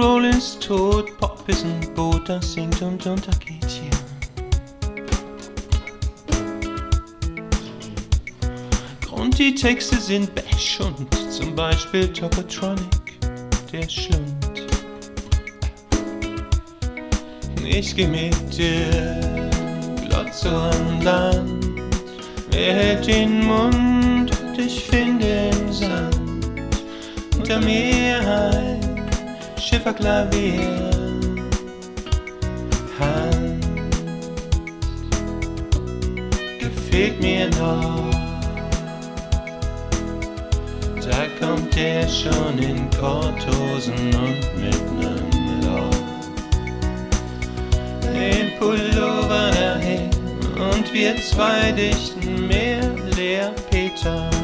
Rock'n'Roll ist tot, Pop ist ein Boot, das singt und untergeht hier. Und die Texte sind Bash und zum Beispiel Tokotronic, der Schlund. Ich geh mit dir, glotze an Land, er hält den Mund, und ich finde im Sand, unter Meerheit, Schifferklavier, Hand, gefehlt mir noch. Da kommt er schon in Korthosen und mit nem Loch. Den Pullover dahin und wir zwei dichten mehr leer Peter.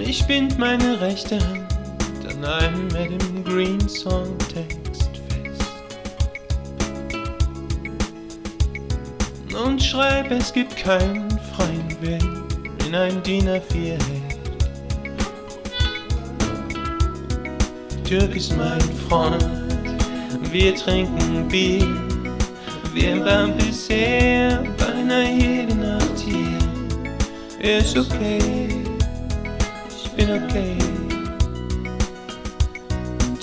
Ich bind meine rechte Hand an einem Adam Green Songtext fest und schreib, es gibt keinen freien Willen in ein DIN A4 Heft. Türk ist mein Freund, wir trinken Bier, wir waren bisher beinahe jede Nacht hier. Ist okay okay.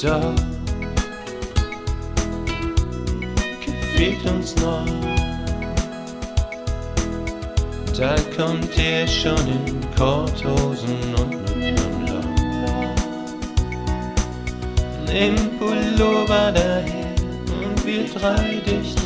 Doch gefehlt uns noch. Da kommt er schon in Korthosen und mit nem Loch. Nimm Pullover daher und wir drei Peter.